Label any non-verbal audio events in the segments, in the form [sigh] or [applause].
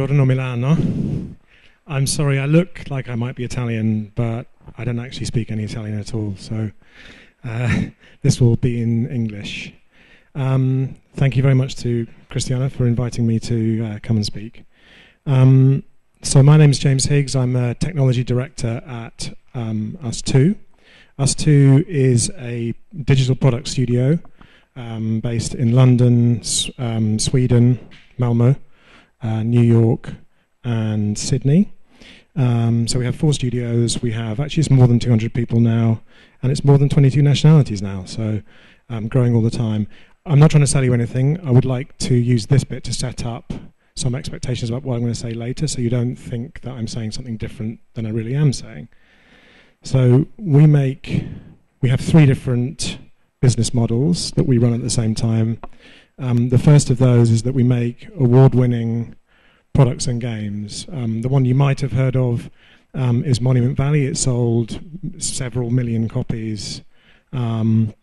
Buongiorno Milano. I'm sorry, I look like I might be Italian, but I don't actually speak any Italian at all, so uh, [laughs] this will be in English. Um, thank you very much to Christiana for inviting me to uh, come and speak. Um, so, my name is James Higgs. I'm a technology director at um, ustwo. ustwo is a digital product studio um, based in London, um, Sweden, Malmo, uh, New York, and Sydney. Um, so we have four studios. We have actually it's more than 200 people now, and it's more than 22 nationalities now. So um, growing all the time. I'm not trying to sell you anything. I would like to use this bit to set up some expectations about what I'm going to say later, so you don't think that I'm saying something different than I really am saying. So we make, we have three different business models that we run at the same time. Um, the first of those is that we make award-winning products and games. Um, the one you might have heard of um, is Monument Valley. It sold several million copies. Um,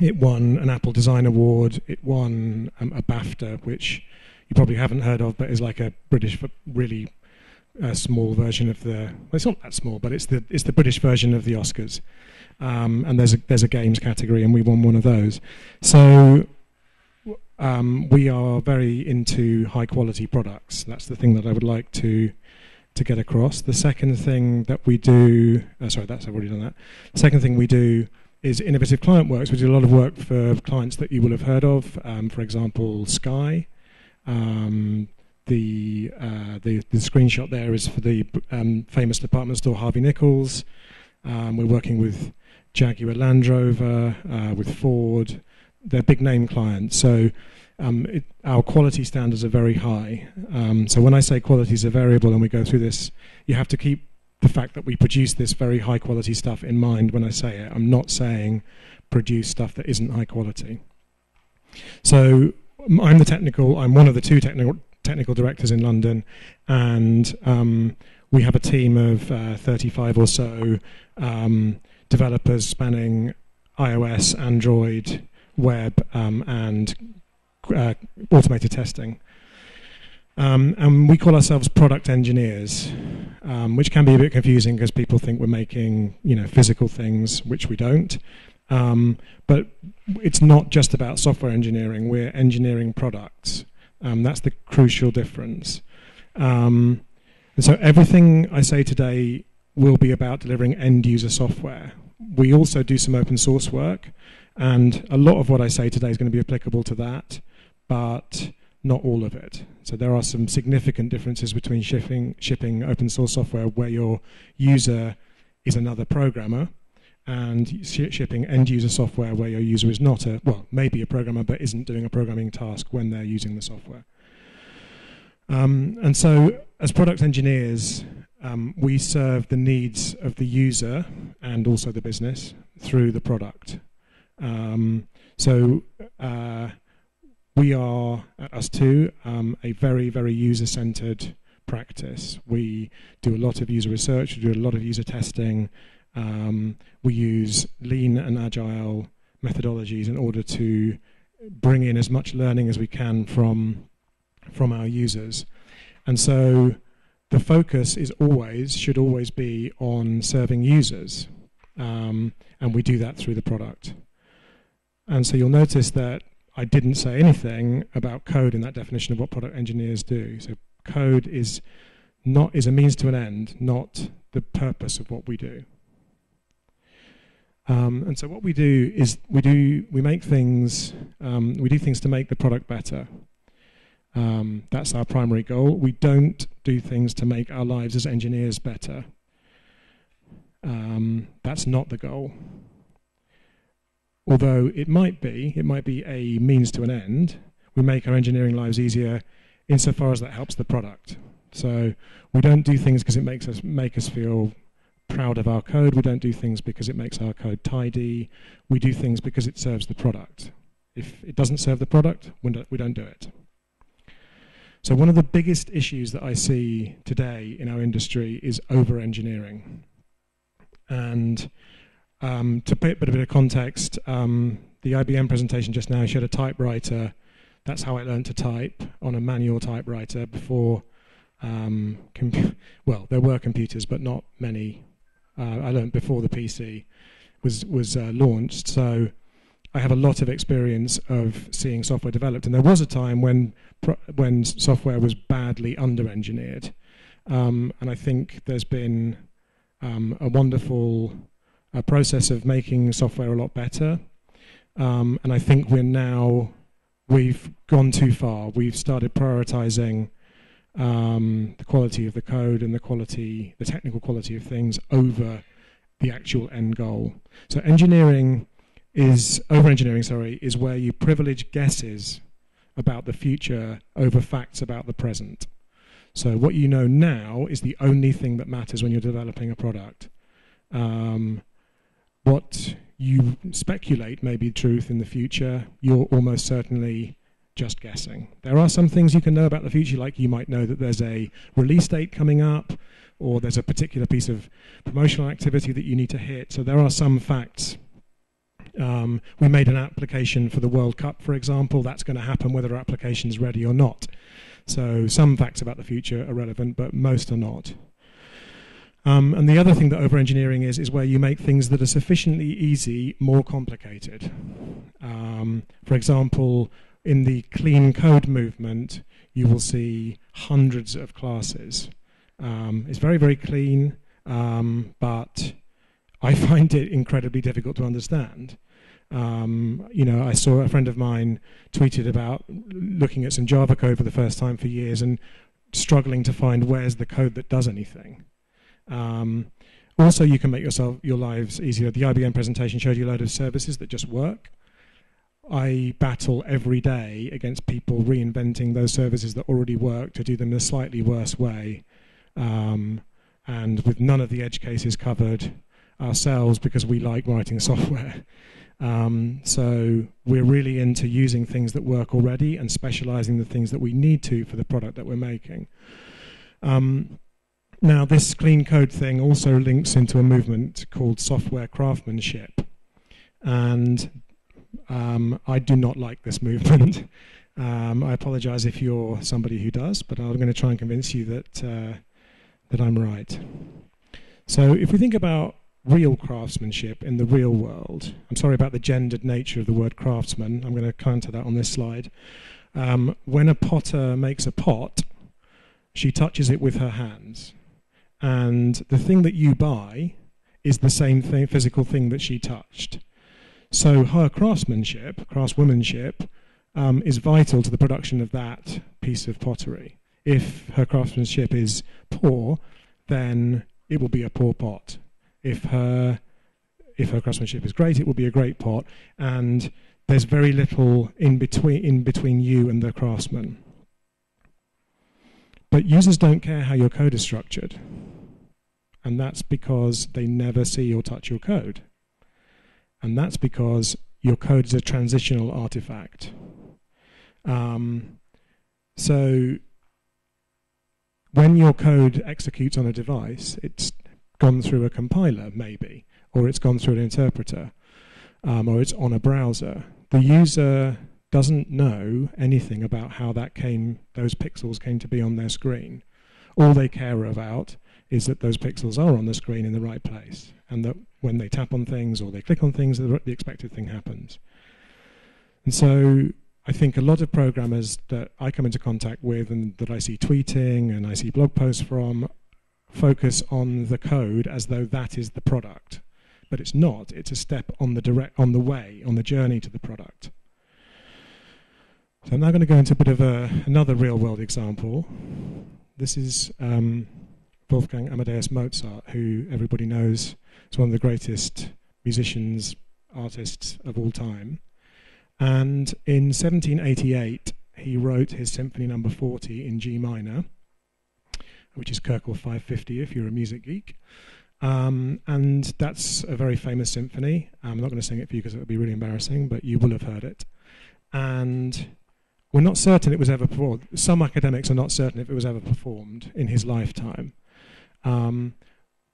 it won an Apple Design Award. It won um, a BAFTA, which you probably haven't heard of, but is like a British, really uh, small version of the. Well, it's not that small, but it's the it's the British version of the Oscars. Um, and there's a there's a games category, and we won one of those. So um, we are very into high quality products. That's the thing that I would like to to get across. The second thing that we do, uh, sorry, that's I've already done that. The second thing we do is innovative client works. We do a lot of work for clients that you will have heard of. Um, for example, Sky. Um, the, uh, the, the screenshot there is for the um, famous department store Harvey Nichols. Um, we're working with Jaguar Land Rover, uh, with Ford, they're big name clients. So um, it, our quality standards are very high. Um, so when I say quality is a variable and we go through this, you have to keep the fact that we produce this very high quality stuff in mind when I say it. I'm not saying produce stuff that isn't high quality. So I'm the technical, I'm one of the two technical technical directors in London, and um, we have a team of uh, 35 or so um, developers spanning iOS, Android, web, um, and uh, automated testing. Um, and we call ourselves product engineers, um, which can be a bit confusing because people think we're making you know physical things, which we don't. Um, but it's not just about software engineering; we're engineering products. Um, that's the crucial difference. Um, and so everything I say today will be about delivering end user software. We also do some open source work, and a lot of what I say today is going to be applicable to that, but not all of it. So there are some significant differences between shipping, shipping open source software where your user is another programmer and sh shipping end user software where your user is not a, well, maybe a programmer but isn't doing a programming task when they're using the software. Um, and so as product engineers, um, we serve the needs of the user and also the business through the product. Um, so uh, we are at ustwo um, a very very user centered practice. We do a lot of user research. We do a lot of user testing. Um, we use lean and agile methodologies in order to bring in as much learning as we can from from our users. And so the focus is always should always be on serving users, um, and we do that through the product. And so you'll notice that I didn't say anything about code in that definition of what product engineers do. So code is not is a means to an end, not the purpose of what we do. Um, and so what we do is we do we make things um, we do things to make the product better. Um, that's our primary goal. We don't do things to make our lives as engineers better. Um, that's not the goal although it might be, it might be a means to an end. We make our engineering lives easier insofar as that helps the product. So we don't do things because it makes us make us feel proud of our code. We don't do things because it makes our code tidy. We do things because it serves the product. If it doesn't serve the product, we don't, we don't do it. So one of the biggest issues that I see today in our industry is over-engineering. And um, to put a bit of context, um, the IBM presentation just now showed a typewriter. That's how I learned to type on a manual typewriter before um, [laughs] well, there were computers, but not many. Uh, I learned before the PC was was uh, launched, so I have a lot of experience of seeing software developed. And there was a time when when software was badly under-engineered, um, and I think there's been um, a wonderful uh, process of making software a lot better. Um, and I think we're now we've gone too far. We've started prioritizing um, the quality of the code and the quality, the technical quality of things over the actual end goal. So engineering is over engineering. Sorry, is where you privilege guesses about the future over facts about the present. So what you know now is the only thing that matters when you're developing a product. Um, what you speculate may be truth in the future, you're almost certainly just guessing. There are some things you can know about the future, like you might know that there's a release date coming up, or there's a particular piece of promotional activity that you need to hit. So there are some facts. Um, we made an application for the World Cup, for example. That's going to happen whether our application is ready or not. So some facts about the future are relevant, but most are not. Um, and the other thing that over-engineering is, is where you make things that are sufficiently easy more complicated. Um, for example, in the clean code movement, you will see hundreds of classes. Um, it's very, very clean, um, but I [laughs] find it incredibly difficult to understand. Um, you know, I saw a friend of mine tweeted about looking at some Java code for the first time for years and struggling to find where's the code that does anything. Um, also, you can make yourself your lives easier. The IBM presentation showed you a load of services that just work. I battle every day against people reinventing those services that already work to do them in a slightly worse way, um, and with none of the edge cases covered ourselves because we like writing [laughs] software. Um, so we're really into using things that work already and specializing the things that we need to for the product that we're making. Um, now, this clean code thing also links into a movement called software craftsmanship. And um, I do not like this [laughs] movement. um, I apologize if you're somebody who does, but I'm going to try and convince you that, uh, that I'm right. So, if we think about real craftsmanship in the real world, I'm sorry about the gendered nature of the word craftsman, I'm going to counter that on this slide. Um, when a potter makes a pot, she touches it with her hands and the thing that you buy is the same thing, physical thing that she touched. So her craftsmanship, craftswomanship, um, is vital to the production of that piece of pottery. If her craftsmanship is poor, then it will be a poor pot. If her if her craftsmanship is great, it will be a great pot, and there's very little in between in between you and the craftsman. But users don't care how your code is structured. And that's because they never see or touch your code. And that's because your code is a transitional artifact. Um, so when your code executes on a device, it's gone through a compiler, maybe, or it's gone through an interpreter, um, or it's on a browser. The user doesn't know anything about how that came, those pixels came to be on their screen. All they care about is that those pixels are on the screen in the right place, and that when they tap on things or they click on things, the, expected thing happens. And so I think a lot of programmers that I come into contact with and that I see tweeting and I see blog posts from focus on the code as though that is the product. But it's not. It's a step on the direct on the way, on the journey to the product. So I'm now going to go into a bit of a, another real world example. This is um, Wolfgang Amadeus Mozart, who everybody knows is one of the greatest musicians, artists of all time. And in 1788, he wrote his Symphony Number no. 40 in G minor, which is Köchel 550 if you're a music geek. Um, and that's a very famous symphony. I'm not going to sing it for you because it would be really embarrassing, but you will have heard it. And we're not certain it was ever performed. Some academics are not certain if it was ever performed in his lifetime. Um,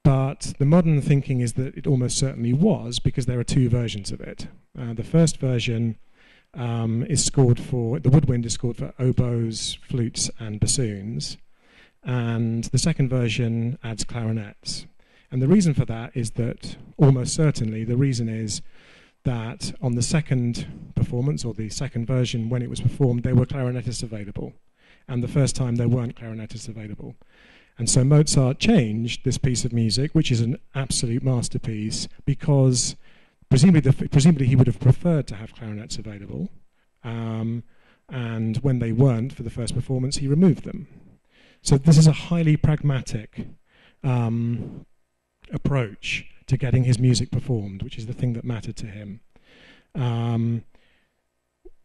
but the modern thinking is that it almost certainly was because there are two versions of it. Uh, the first version um, is scored for, the woodwind is scored for oboes, flutes, and bassoons. and the second version adds clarinets. And the reason for that is that almost certainly the reason is that on the second performance or the second version when it was performed, there were clarinetists available. And the first time there weren't clarinetists available. And so Mozart changed this piece of music, which is an absolute masterpiece, because presumably, the, presumably he would have preferred to have clarinets available. Um, and when they weren't for the first performance, he removed them. So this is a highly pragmatic um, approach to getting his music performed, which is the thing that mattered to him. Um,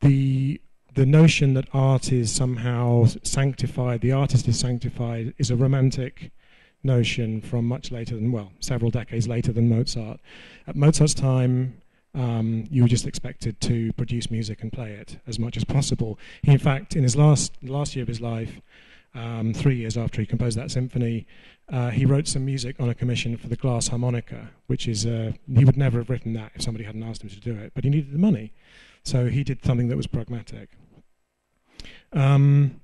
the the notion that art is somehow sanctified, the artist is sanctified, is a romantic notion from much later than, well, several decades later than Mozart. At Mozart's time, um, you were just expected to produce music and play it as much as possible. He, in fact, in his last last year of his life, um, three years after he composed that symphony, uh, he wrote some music on a commission for the glass harmonica, which is uh, he would never have written that if somebody hadn't asked him to do it, but he needed the money, so he did something that was pragmatic. Um,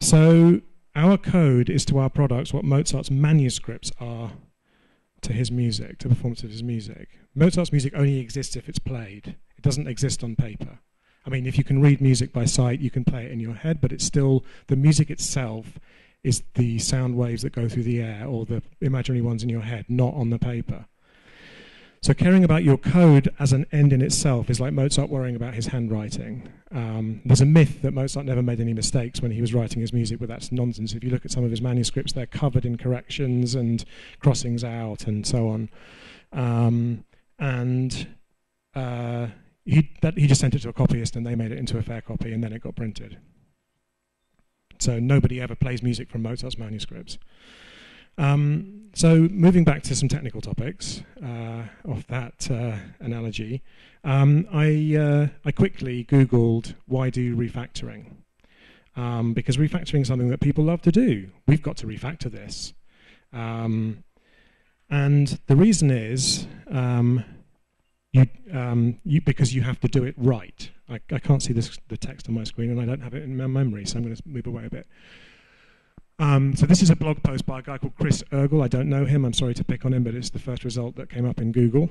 so our code is to our products what Mozart's manuscripts are to his music, to performance of his music. Mozart's music only exists if it's played. It doesn't exist on paper. I mean, if you can read music by sight, you can play it in your head, but it's still the music itself is the sound waves that go through the air or the imaginary ones in your head, not on the paper. So caring about your code as an end in itself is like Mozart worrying about his handwriting. Um, there's a myth that Mozart never made any mistakes when he was writing his music, but that's nonsense. If you look at some of his manuscripts, they're covered in corrections and crossings out and so on. Um, and uh, he, that, he just sent it to a copyist and they made it into a fair copy and then it got printed. So nobody ever plays music from Mozart's manuscripts. Um, so moving back to some technical topics uh, of that uh, analogy, um, I, uh, I quickly Googled why do refactoring? Um, because refactoring is something that people love to do. We've got to refactor this. Um, and the reason is um, you, um, you, because you have to do it right. I, I can't see this, the text on my screen and I don't have it in my memory, so I'm going to move away a bit. Um, so this is a blog post by a guy called Chris Ergel. I don't know him. I'm sorry to pick on him, but it's the first result that came up in Google.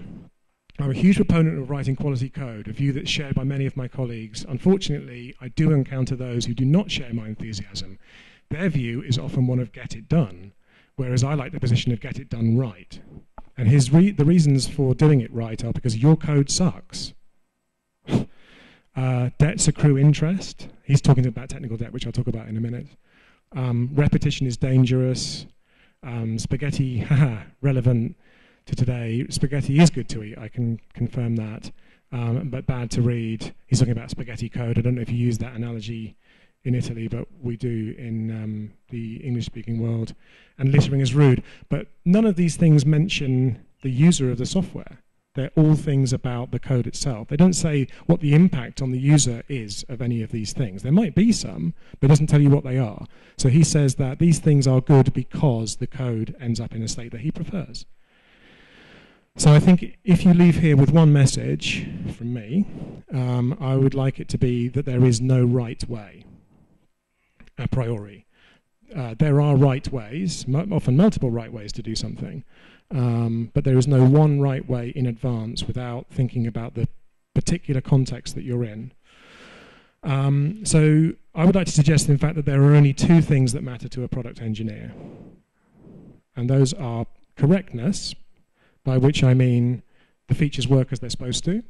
I'm a huge proponent of writing quality code, a view that's shared by many of my colleagues. Unfortunately, I do encounter those who do not share my enthusiasm. Their view is often one of get it done, whereas I like the position of get it done right. And his re the reasons for doing it right are because your code sucks. Uh, debts accrue interest. He's talking about technical debt, which I'll talk about in a minute. Um, repetition is dangerous. Um, spaghetti, [laughs] haha, relevant to today. Spaghetti is good to eat, I can confirm that, um, but bad to read. He's talking about spaghetti code. I don't know if you use that analogy in Italy, but we do in um, the English speaking world. And littering is rude. But none of these things mention the user of the software. They're all things about the code itself. They don't say what the impact on the user is of any of these things. There might be some, but it doesn't tell you what they are. So he says that these things are good because the code ends up in a state that he prefers. So I think if you leave here with one message from me, um, I would like it to be that there is no right way a priori. Uh, there are right ways, often multiple right ways to do something, um, but there is no one right way in advance without thinking about the particular context that you're in. Um, so I would like to suggest, in fact, that there are only two things that matter to a product engineer. And those are correctness, by which I mean the features work as they're supposed to,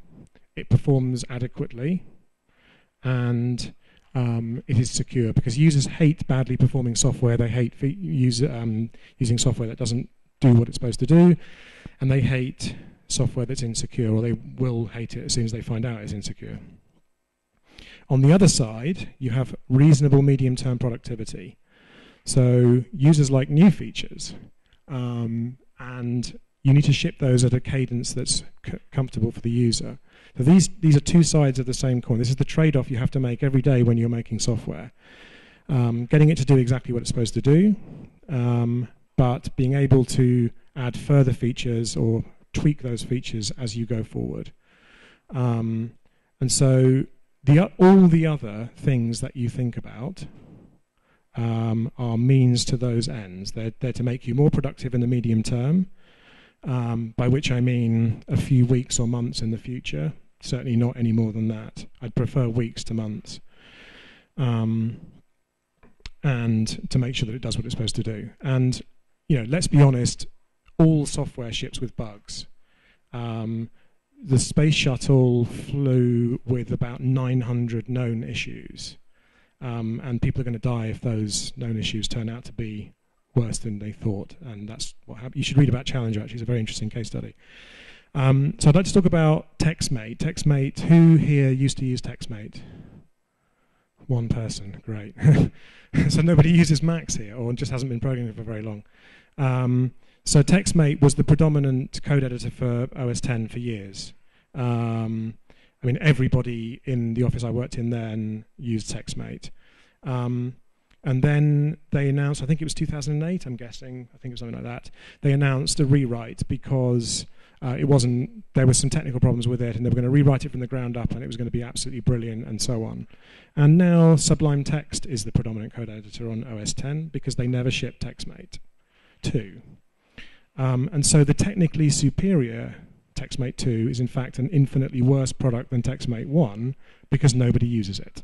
it performs adequately, and um, it is secure because users hate badly performing software. They hate use, um, using software that doesn't do what it's supposed to do, and they hate software that's insecure, or they will hate it as soon as they find out it's insecure. On the other side, you have reasonable medium-term productivity. So users like new features, um, and you need to ship those at a cadence that's comfortable for the user. So these, these are two sides of the same coin. This is the trade-off you have to make every day when you're making software. Um, getting it to do exactly what it's supposed to do, um, but being able to add further features or tweak those features as you go forward. Um, and so the, all the other things that you think about um, are means to those ends. They're, they're to make you more productive in the medium term, um, by which I mean a few weeks or months in the future. Certainly not any more than that. I'd prefer weeks to months. Um, and to make sure that it does what it's supposed to do. And you know, let's be honest, all software ships with bugs. Um, the space shuttle flew with about 900 known issues. Um, and people are going to die if those known issues turn out to be worse than they thought. And that's what happened. You should read about Challenger, actually. It's a very interesting case study. Um, so I'd like to talk about TextMate. TextMate, who here used to use TextMate? One person, great. [laughs] so nobody uses Macs here, or just hasn't been programming for very long. Um, so TextMate was the predominant code editor for OS 10 for years. Um, I mean, everybody in the office I worked in then used TextMate. Um, and then they announced, I think it was 2008, I'm guessing, I think it was something like that. They announced a rewrite because uh, it wasn't, there were some technical problems with it, and they were going to rewrite it from the ground up, and it was going to be absolutely brilliant, and so on. And now Sublime Text is the predominant code editor on OS 10 because they never shipped TextMate 2. Um, and so the technically superior TextMate 2 is in fact an infinitely worse product than TextMate 1 because nobody uses it.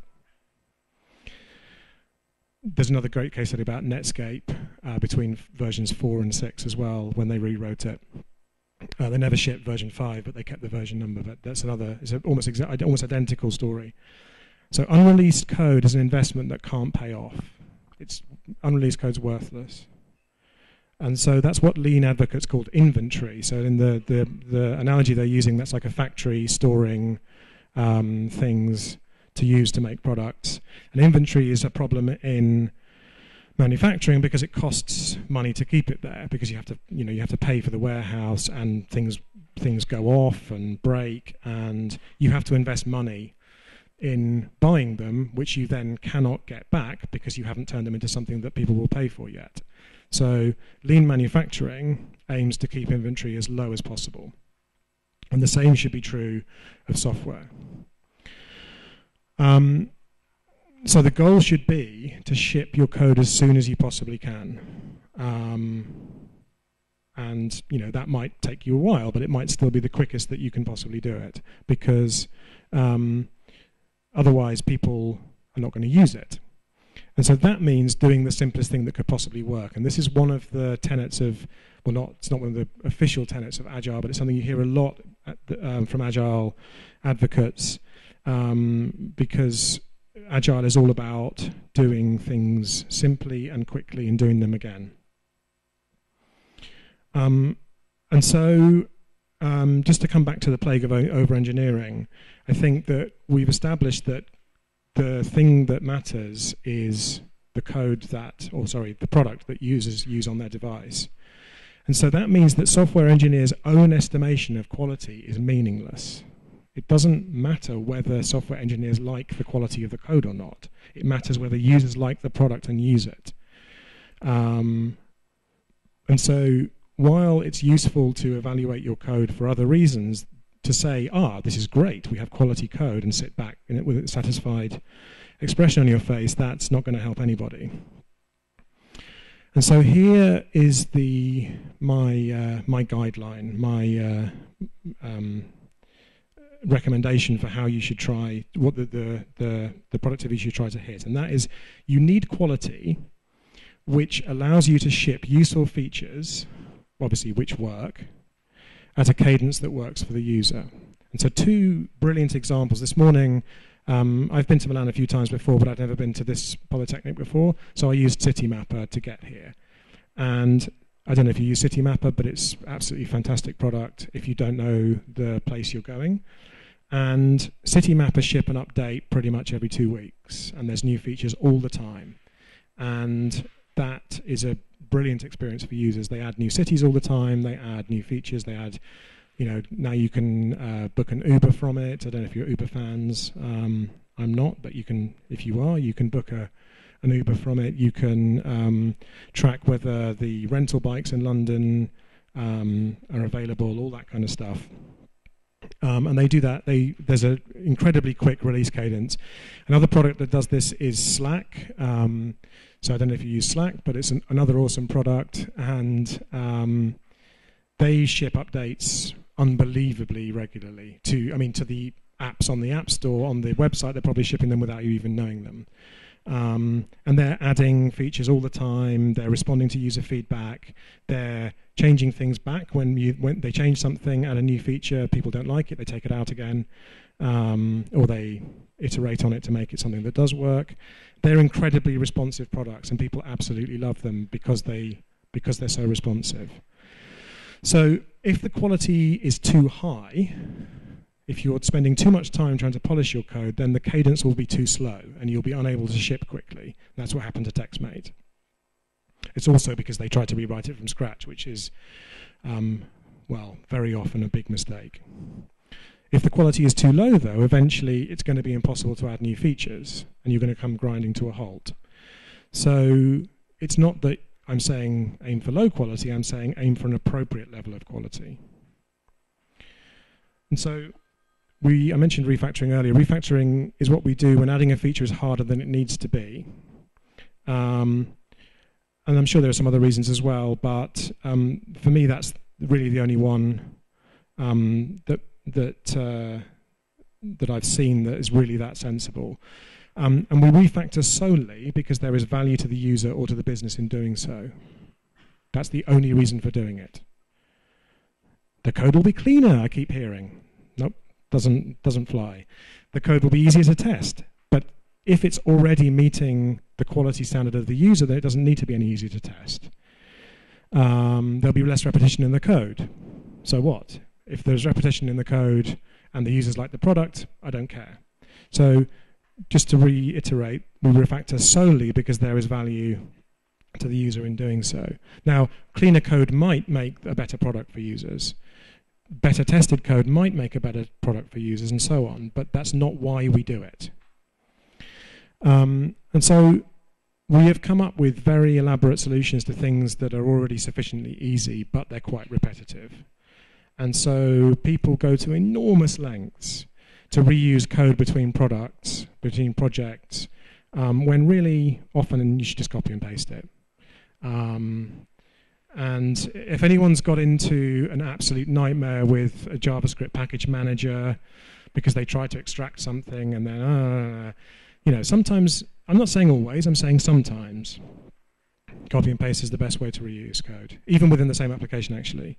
There's another great case study about Netscape uh, between versions 4 and 6 as well when they rewrote it. Uh, they never shipped version 5, but they kept the version number. But that's another, it's almost, exa- almost identical story. So unreleased code is an investment that can't pay off. It's unreleased code's worthless. And so that's what lean advocates called inventory. So in the, the, the analogy they're using, that's like a factory storing um, things to use to make products. And inventory is a problem in manufacturing because it costs money to keep it there because you have to you know you have to pay for the warehouse and things things go off and break and you have to invest money in buying them which you then cannot get back because you haven't turned them into something that people will pay for yet so lean manufacturing aims to keep inventory as low as possible. And the same should be true of software. Um, so the goal should be to ship your code as soon as you possibly can. Um, and you know that might take you a while, but it might still be the quickest that you can possibly do it because um, otherwise people are not going to use it. And so that means doing the simplest thing that could possibly work. And this is one of the tenets of, well, not it's not one of the official tenets of Agile, but it's something you hear a lot the, um, from Agile advocates um, because Agile is all about doing things simply and quickly and doing them again. Um, and so, um, just to come back to the plague of over engineering, I think that we've established that the thing that matters is the code that, or sorry, the product that users use on their device. And so that means that software engineers' own estimation of quality is meaningless. It doesn't matter whether software engineers like the quality of the code or not. It matters whether users like the product and use it. Um, and so while it's useful to evaluate your code for other reasons, to say, ah, this is great, we have quality code, and sit back in it with a satisfied expression on your face, that's not going to help anybody. And so here is the my uh, my guideline, my uh, um, recommendation for how you should try what the, the the the productivity you should try to hit, and that is you need quality, which allows you to ship useful features, obviously which work, at a cadence that works for the user. And so, two brilliant examples. This morning, um, I've been to Milan a few times before, but I'd never been to this Polytechnic before, so I used Citymapper to get here. And I don't know if you use Citymapper, but it's absolutely fantastic product if you don't know the place you're going. And Citymapper ship and update pretty much every two weeks, and there's new features all the time. And that is a brilliant experience for users. They add new cities all the time. They add new features. They add, you know, now you can uh, book an Uber from it. I don't know if you're Uber fans. Um, I'm not, but you can, if you are, you can book a an Uber from it. You can um, track whether the rental bikes in London um, are available, all that kind of stuff. Um, and they do that. They, there's an incredibly quick release cadence. Another product that does this is Slack. Um, So I don't know if you use Slack, but it's an, another awesome product, and um, they ship updates unbelievably regularly to, I mean, to the apps on the App Store, on the website. They're probably shipping them without you even knowing them. Um, and they're adding features all the time. They're responding to user feedback. They're changing things back when you when they change something, add a new feature, people don't like it, they take it out again, um, or they iterate on it to make it something that does work. They're incredibly responsive products, and people absolutely love them because they because they're so responsive. So if the quality is too high, if you're spending too much time trying to polish your code, then the cadence will be too slow and you'll be unable to ship quickly. That's what happened to TextMate. It's also because they tried to rewrite it from scratch, which is, um, well, very often a big mistake. If the quality is too low, though, eventually it's going to be impossible to add new features and you're going to come grinding to a halt. So it's not that I'm saying aim for low quality, I'm saying aim for an appropriate level of quality. And so we, I mentioned refactoring earlier. Refactoring is what we do when adding a feature is harder than it needs to be. Um, and I'm sure there are some other reasons as well, but um, for me, that's really the only one um, that that uh, that I've seen that is really that sensible. Um, and we refactor solely because there is value to the user or to the business in doing so. That's the only reason for doing it. The code will be cleaner, I keep hearing. Nope, doesn't, doesn't fly. The code will be easier to test. But if it's already meeting the quality standard of the user, that it doesn't need to be any easier to test. Um, there'll be less repetition in the code. So what? If there's repetition in the code and the users like the product, I don't care. So just to reiterate, we refactor solely because there is value to the user in doing so. Now, cleaner code might make a better product for users. Better tested code might make a better product for users and so on, but that's not why we do it. Um, and so we have come up with very elaborate solutions to things that are already sufficiently easy, but they're quite repetitive. And so people go to enormous lengths to reuse code between products, between projects, um, when really often you should just copy and paste it. Um, and if anyone's got into an absolute nightmare with a JavaScript package manager because they try to extract something and then, uh, you know, sometimes, I'm not saying always, I'm saying sometimes, copy and paste is the best way to reuse code, even within the same application actually.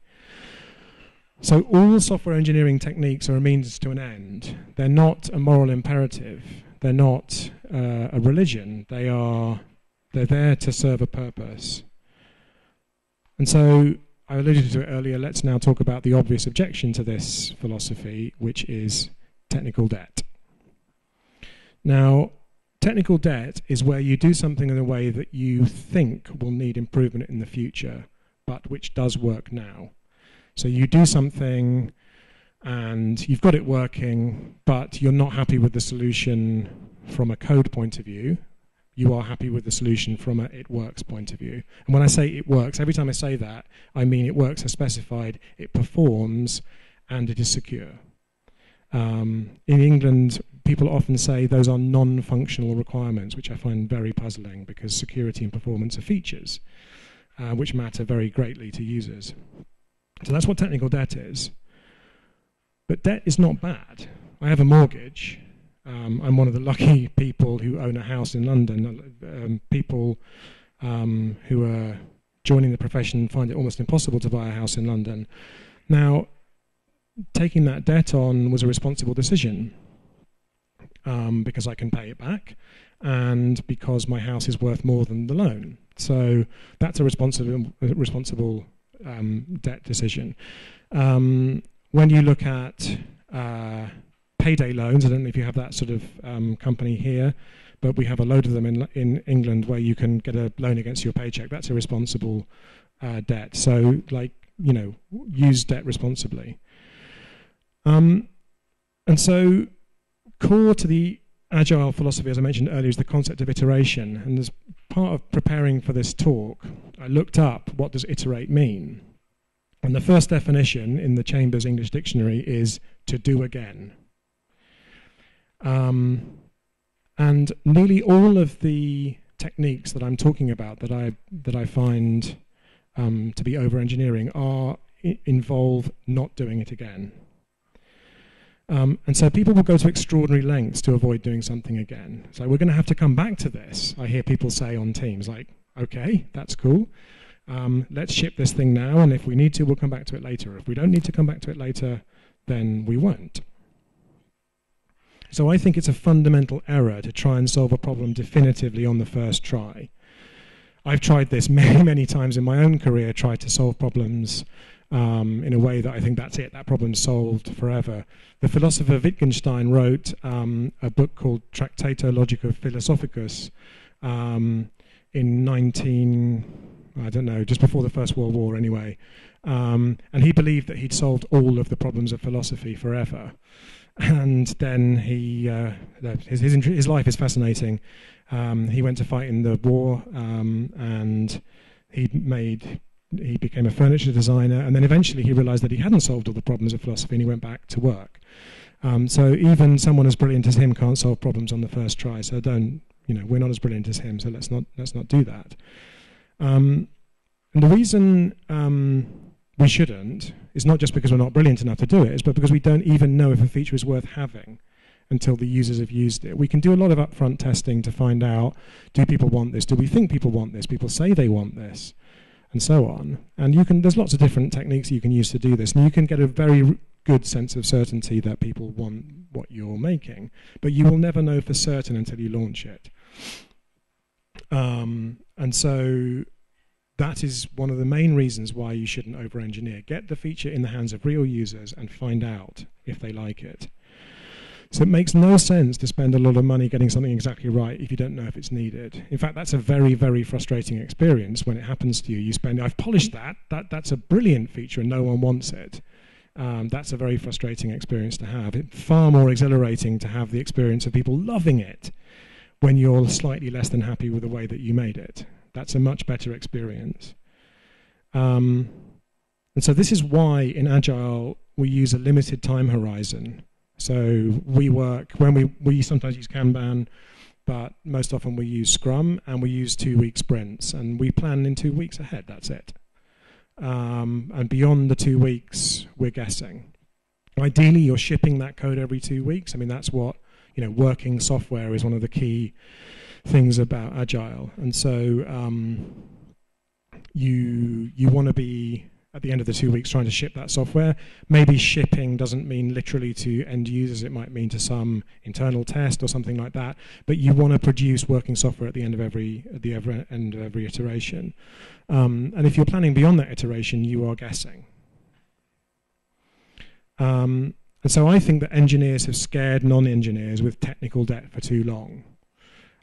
So all software engineering techniques are a means to an end. They're not a moral imperative. They're not uh, a religion. They are they're there to serve a purpose. And so I alluded to it earlier. Let's now talk about the obvious objection to this philosophy, which is technical debt. Now, technical debt is where you do something in a way that you think will need improvement in the future, but which does work now. So you do something and you've got it working, but you're not happy with the solution from a code point of view. You are happy with the solution from a it works point of view. And when I say it works, every time I say that, I mean it works as specified, it performs, and it is secure. Um, in England, people often say those are non functional requirements, which I find very puzzling because security and performance are features uh, which matter very greatly to users. So that's what technical debt is. But debt is not bad. I have a mortgage. Um, I'm one of the lucky [laughs] people who own a house in London. Um, people um, who are joining the profession find it almost impossible to buy a house in London. Now, taking that debt on was a responsible decision um, because I can pay it back and because my house is worth more than the loan. So that's a responsible, responsible um, debt decision. Um, when you look at uh, payday loans, I don't know if you have that sort of um, company here, but we have a load of them in, in England where you can get a loan against your paycheck. That's a responsible uh, debt. So, like, you know, use debt responsibly. Um, and so, core to the agile philosophy, as I mentioned earlier, is the concept of iteration. And as part of preparing for this talk, I looked up what does iterate mean. And the first definition in the Chambers English Dictionary is to do again. Um, and nearly all of the techniques that I'm talking about that I that I find um, to be over engineering are involve not doing it again. Um, and so people will go to extraordinary lengths to avoid doing something again. So we're going to have to come back to this. I hear people say on Teams, like, okay, that's cool. Um, let's ship this thing now, and if we need to, we'll come back to it later. If we don't need to come back to it later, then we won't. So I think it's a fundamental error to try and solve a problem definitively on the first try. I've tried this [laughs] many, many times in my own career, tried to solve problems um, in a way that I think that's it, that problem's solved forever. The philosopher Wittgenstein wrote um, a book called Tractatus Logico Philosophicus um, in 19, I don't know, just before the First World War anyway. Um, and he believed that he'd solved all of the problems of philosophy forever. And then he, uh, his, his, his life is fascinating. Um, he went to fight in the war um, and he made he became a furniture designer, and then eventually he realized that he hadn't solved all the problems of philosophy, and he went back to work. Um, so even someone as brilliant as him can't solve problems on the first try. So don't, you know, we're not as brilliant as him. So let's not let's not do that. Um, and the reason um, we shouldn't is not just because we're not brilliant enough to do it, it's but because we don't even know if a feature is worth having until the users have used it. We can do a lot of upfront testing to find out: do people want this? Do we think people want this? People say they want this and so on. And you can there's lots of different techniques you can use to do this, and you can get a very good sense of certainty that people want what you're making, but you will never know for certain until you launch it. Um, and so that is one of the main reasons why you shouldn't over-engineer. Get the feature in the hands of real users and find out if they like it. So it makes no sense to spend a lot of money getting something exactly right if you don't know if it's needed. In fact, that's a very, very frustrating experience when it happens to you. You spend, I've polished that, that that's a brilliant feature and no one wants it. Um, that's a very frustrating experience to have. It's far more exhilarating to have the experience of people loving it when you're slightly less than happy with the way that you made it. That's a much better experience. Um, and so this is why in Agile we use a limited time horizon so we work when we we sometimes use Kanban, but most often we use Scrum and we use two week sprints and we plan in two weeks ahead. That's it. Um, and beyond the two weeks, we're guessing. Ideally, you're shipping that code every two weeks. I mean, that's what you know. Working software is one of the key things about agile, and so um, you you want to be at the end of the two weeks trying to ship that software. Maybe shipping doesn't mean literally to end users, it might mean to some internal test or something like that. But you want to produce working software at the end of every at the ever, end of every iteration. Um, and if you're planning beyond that iteration, you are guessing. Um, and so I think that engineers have scared non-engineers with technical debt for too long.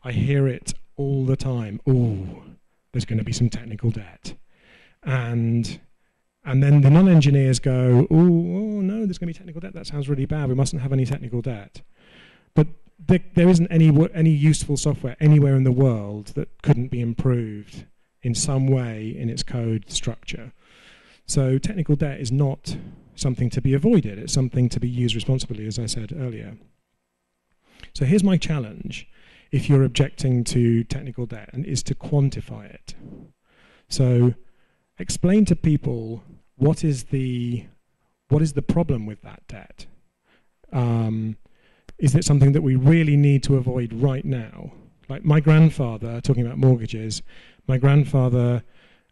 I hear it all the time. Oh, there's going to be some technical debt. And and then the non-engineers go, oh, oh, no, there's going to be technical debt. That sounds really bad. We mustn't have any technical debt. But there, there isn't any, any useful software anywhere in the world that couldn't be improved in some way in its code structure. So technical debt is not something to be avoided. It's something to be used responsibly, as I said earlier. So here's my challenge if you're objecting to technical debt, and is to quantify it. So explain to people what is the what is the problem with that debt? Um, is it something that we really need to avoid right now? Like my grandfather, talking about mortgages, my grandfather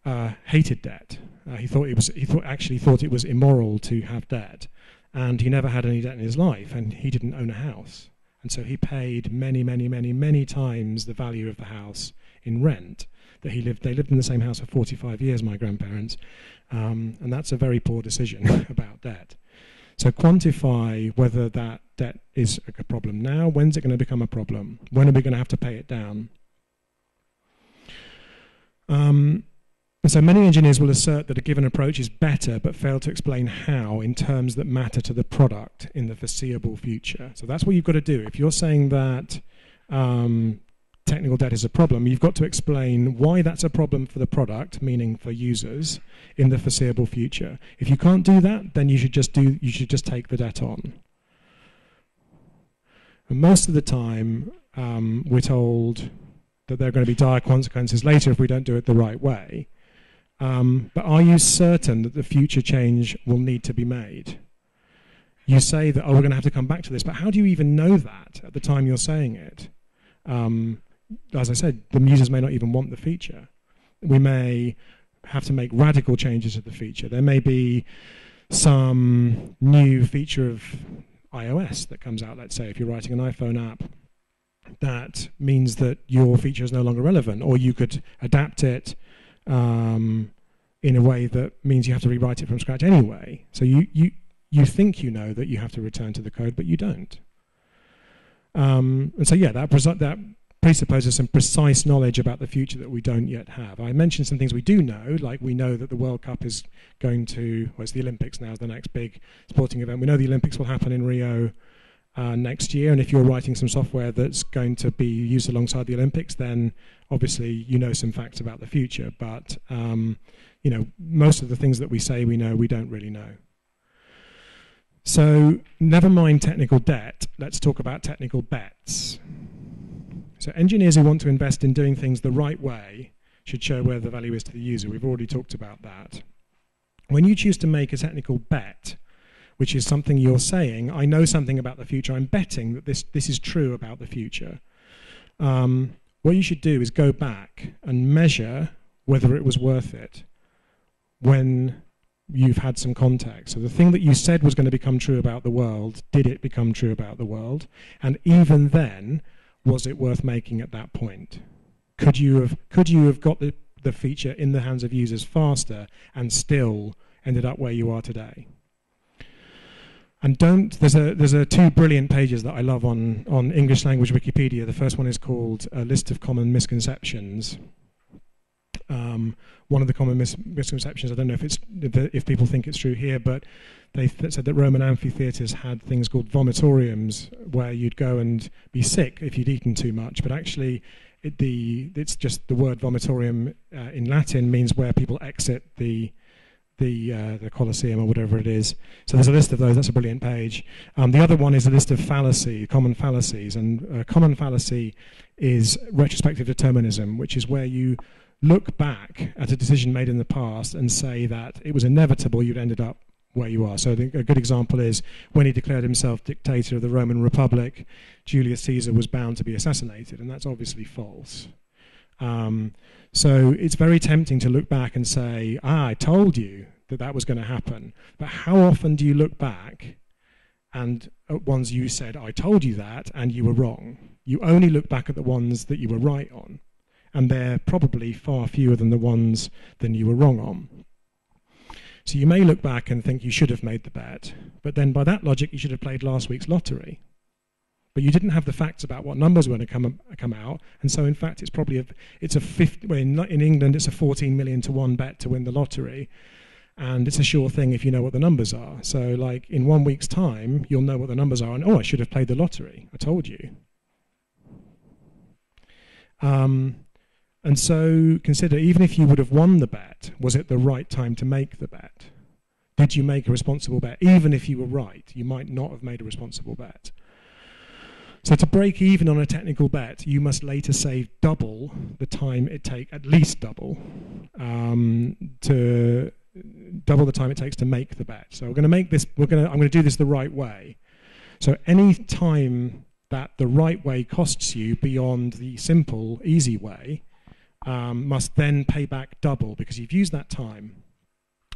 uh, hated debt. Uh, he thought it was he thought actually thought it was immoral to have debt, and he never had any debt in his life, and he didn't own a house, and so he paid many, many, many, many times the value of the house in rent that he lived. They lived in the same house for 45 years, my grandparents, um, and that's a very poor decision [laughs] about debt. So quantify whether that debt is a problem now. When's it going to become a problem? When are we going to have to pay it down? Um, and so many engineers will assert that a given approach is better, but fail to explain how in terms that matter to the product in the foreseeable future. So that's what you've got to do. If you're saying that um, technical debt is a problem, you've got to explain why that's a problem for the product, meaning for users, in the foreseeable future. If you can't do that, then you should just do you should just take the debt on. And most of the time, um, we're told that there are going to be dire consequences later if we don't do it the right way. Um, but are you certain that the future change will need to be made? You say that, oh, we're going to have to come back to this, but how do you even know that at the time you're saying it? Um, as I said, the users may not even want the feature. We may have to make radical changes to the feature. There may be some new feature of iOS that comes out, let's say, if you're writing an iPhone app, that means that your feature is no longer relevant, or you could adapt it um, in a way that means you have to rewrite it from scratch anyway. So you, you, you think you know that you have to return to the code, but you don't. Um, and so, yeah, that, that presupposes some precise knowledge about the future that we don't yet have. I mentioned some things we do know, like we know that the World Cup is going to, well, it's the Olympics now, the next big sporting event. We know the Olympics will happen in Rio uh, next year, and if you're writing some software that's going to be used alongside the Olympics, then obviously you know some facts about the future. But um, you know, most of the things that we say we know, we don't really know. So never mind technical debt. Let's talk about technical bets. So engineers who want to invest in doing things the right way should show where the value is to the user. We've already talked about that. When you choose to make a technical bet, which is something you're saying, I know something about the future, I'm betting that this, this is true about the future, um, what you should do is go back and measure whether it was worth it when you've had some context. So the thing that you said was going to become true about the world, did it become true about the world? And even then, was it worth making at that point? Could you have could you have got the, the feature in the hands of users faster and still ended up where you are today? And don't there's a there's a two brilliant pages that I love on on English language Wikipedia. The first one is called a list of common misconceptions. Um, one of the common mis- misconceptions, I don't know if it's if people think it's true here, but they th- said that Roman amphitheaters had things called vomitoriums where you'd go and be sick if you'd eaten too much. But actually, it, the it's just the word vomitorium uh, in Latin means where people exit the the uh, the Colosseum or whatever it is. So there's a list of those. That's a brilliant page. Um, the other one is a list of fallacy, common fallacies, and a common fallacy is retrospective determinism, which is where you look back at a decision made in the past and say that it was inevitable you'd ended up where you are. So a good example is when he declared himself dictator of the Roman Republic, Julius Caesar was bound to be assassinated, and that's obviously false. Um, so it's very tempting to look back and say, ah, I told you that that was going to happen. But how often do you look back and at ones you said, I told you that, and you were wrong? You only look back at the ones that you were right on, and they're probably far fewer than the ones than you were wrong on. So you may look back and think you should have made the bet, but then by that logic, you should have played last week's lottery. But you didn't have the facts about what numbers were going to come come out, and so in fact, it's probably a it's a 50, well, in, in England it's a 14 million to one bet to win the lottery, and it's a sure thing if you know what the numbers are. So like in one week's time, you'll know what the numbers are, and oh, I should have played the lottery. I told you. Um, and so consider even if you would have won the bet, was it the right time to make the bet? Did you make a responsible bet? Even if you were right, you might not have made a responsible bet. So to break even on a technical bet, you must later save double the time it takes, at least double, um, to double the time it takes to make the bet. So we're going to make this. We're going to. I'm going to do this the right way. So any time that the right way costs you beyond the simple, easy way, um, must then pay back double because you've used that time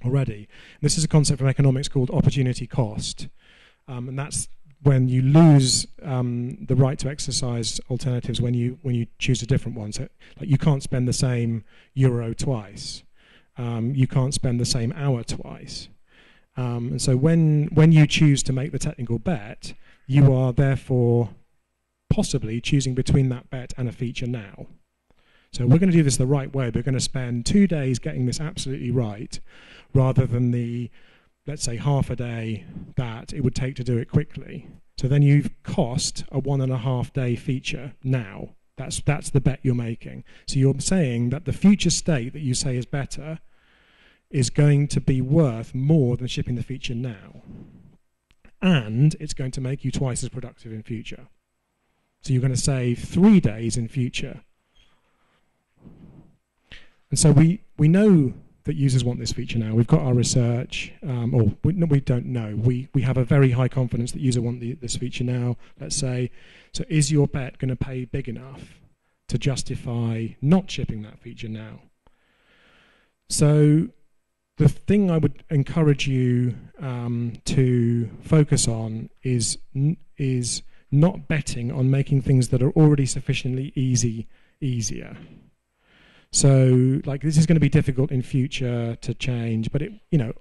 already. This is a concept from economics called opportunity cost, um, and that's when you lose um, the right to exercise alternatives when you when you choose a different one. So, like you can't spend the same euro twice. Um, you can't spend the same hour twice. Um, and so when when you choose to make the technical bet, you are therefore possibly choosing between that bet and a feature now. So we're going to do this the right way. We're going to spend two days getting this absolutely right, rather than the, let's say, half a day that it would take to do it quickly. So then you've cost a one and a half day feature now. That's, that's the bet you're making. So you're saying that the future state that you say is better is going to be worth more than shipping the feature now. And it's going to make you twice as productive in future. So you're going to save three days in future and so we, we know that users want this feature now. We've got our research, um, or we, no, we, don't know. We, we have a very high confidence that users want the, this feature now, let's say. So is your bet going to pay big enough to justify not shipping that feature now? So the thing I would encourage you um, to focus on is, is not betting on making things that are already sufficiently easy easier. So, like, this is going to be difficult in future to change, but it, you know,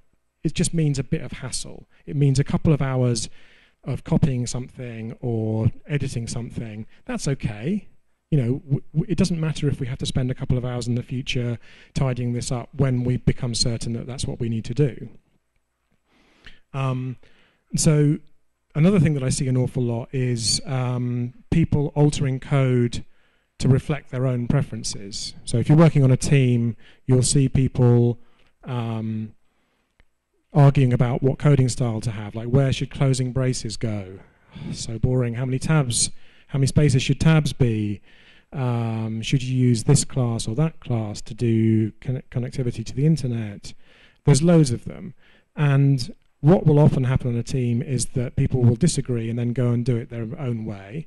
it just means a bit of hassle. It means a couple of hours of copying something or editing something. That's okay. You know, it doesn't matter if we have to spend a couple of hours in the future tidying this up when we become certain that that's what we need to do. Um, so, another thing that I see an awful lot is um, people altering code to reflect their own preferences. So if you're working on a team, you'll see people um, arguing about what coding style to have, like where should closing braces go? [sighs] So boring. How many tabs? How many spaces should tabs be? Um, should you use this class or that class to do con- connectivity to the internet? There's loads of them. And what will often happen on a team is that people will disagree and then go and do it their own way.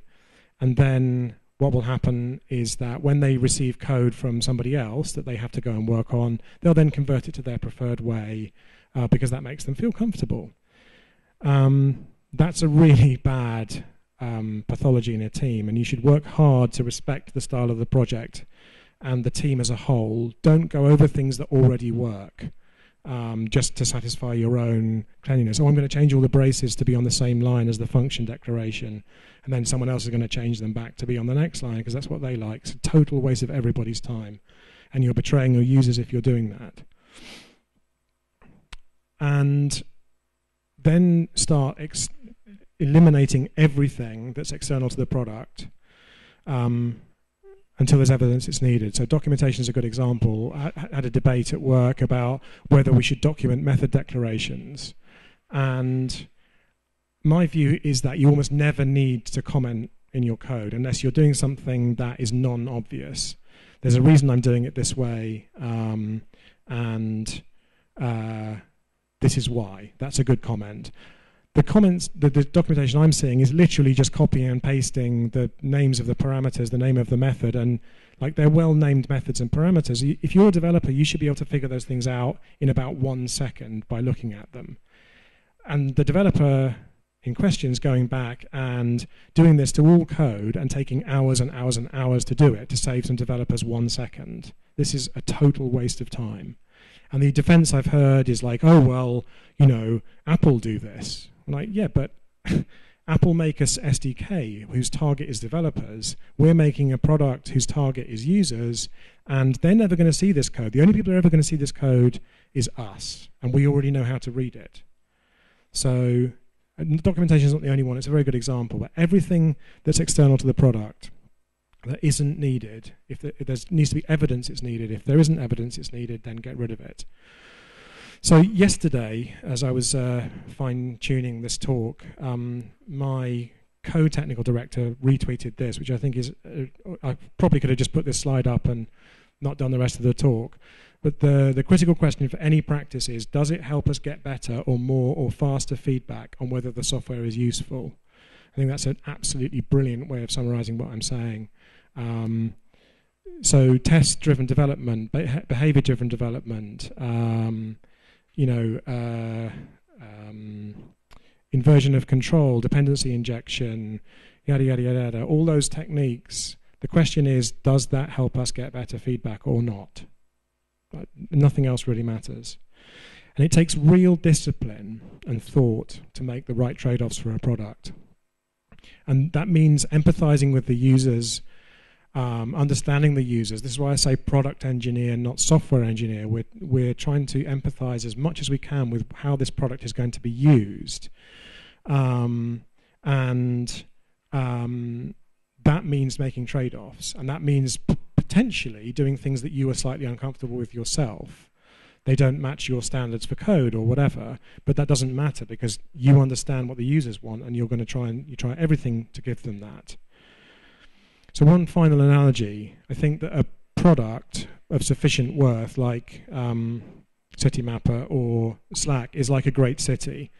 And then what will happen is that when they receive code from somebody else that they have to go and work on, they'll then convert it to their preferred way uh, because that makes them feel comfortable. Um, that's a really [laughs] bad um, pathology in a team, and you should work hard to respect the style of the project and the team as a whole. Don't go over things that already work um, just to satisfy your own cleanliness. Oh, I'm going to change all the braces to be on the same line as the function declaration, and then someone else is going to change them back to be on the next line because that's what they like. It's a total waste of everybody's time, and you're betraying your users if you're doing that. And then start eliminating everything that's external to the product. Um, until there's evidence it's needed. So documentation is a good example. I had a debate at work about whether we should document method declarations. And my view is that you almost never need to comment in your code unless you're doing something that is non-obvious. There's a reason I'm doing it this way, um, and uh, this is why. That's a good comment the comments, the, the, documentation I'm seeing is literally just copying and pasting the names of the parameters, the name of the method, and like they're well named methods and parameters. If you're a developer, you should be able to figure those things out in about one second by looking at them. And the developer in question is going back and doing this to all code and taking hours and hours and hours to do it to save some developers one second. This is a total waste of time. And the defense I've heard is like, oh, well, you know, Apple do this. I'm like, yeah, but [laughs] Apple make us SDK whose target is developers. We're making a product whose target is users, and they're never going to see this code. The only people who are ever going to see this code is us, and we already know how to read it. So documentation is not the only one. It's a very good example. But everything that's external to the product that isn't needed, if there needs to be evidence it's needed, if there isn't evidence it's needed, then get rid of it. So yesterday, as I was uh, fine-tuning this talk, um, my co-technical director retweeted this, which I think is, uh, I probably could have just put this slide up and not done the rest of the talk. But the, the critical question for any practice is, does it help us get better or more or faster feedback on whether the software is useful? I think that's an absolutely brilliant way of summarizing what I'm saying. Um, so test-driven development, behavior-driven development, um, you know, uh, um, inversion of control, dependency injection, yada, yada, yada, yada, all those techniques. The question is, does that help us get better feedback or not? But nothing else really matters. And it takes real discipline and thought to make the right trade offs for a product. And that means empathizing with the users um, understanding the users. This is why I say product engineer, not software engineer. We're, we're trying to empathize as much as we can with how this product is going to be used. Um, and um, that means making trade offs. And that means potentially doing things that you are slightly uncomfortable with yourself. They don't match your standards for code or whatever, but that doesn't matter because you understand what the users want and you're going to try and you try everything to give them that. So one final analogy, I think that a product of sufficient worth, like um, Citymapper or Slack, is like a great city.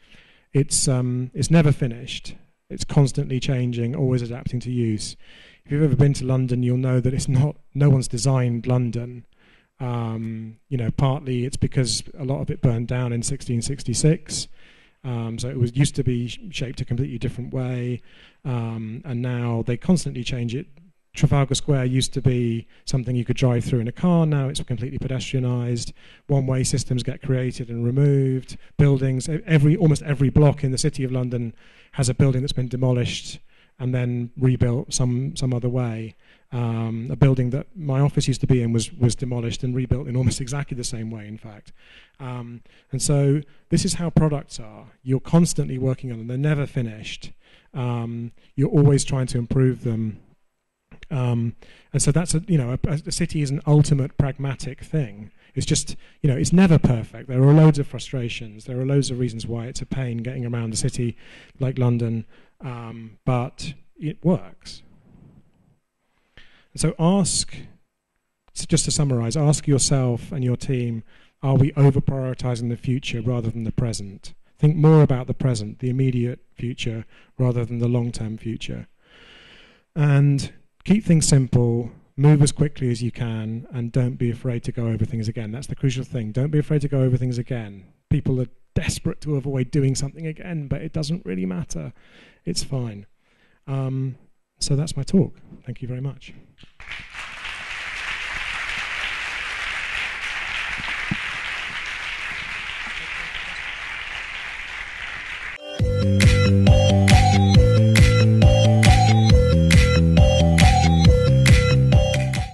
It's um, it's never finished. It's constantly changing, always adapting to use. If you've ever been to London, you'll know that it's not. No one's designed London. Um, you know, partly it's because a lot of it burned down in 1666. Um, so it was used to be shaped a completely different way, um, and now they constantly change it. Trafalgar Square used to be something you could drive through in a car. Now it's completely pedestrianised. One-way systems get created and removed. Buildings, every almost every block in the city of London has a building that's been demolished and then rebuilt some some other way. Um, a building that my office used to be in was was demolished and rebuilt in almost [laughs] exactly the same way, in fact. Um, and so this is how products are. You're constantly working on them; they're never finished. Um, you're always trying to improve them. Um, and so that's a you know a, a city is an ultimate pragmatic thing. It's just, you know, it's never perfect. There are loads of frustrations. There are loads of reasons why it's a pain getting around a city like London, um, but it works. And so ask, so just to summarize, ask yourself and your team, are we over prioritizing the future rather than the present? Think more about the present, the immediate future, rather than the long term future. And keep things simple, move as quickly as you can, and don't be afraid to go over things again. That's the crucial thing. Don't be afraid to go over things again. People are desperate to avoid doing something again, but it doesn't really matter. It's fine. Um, so that's my talk. Thank you very much.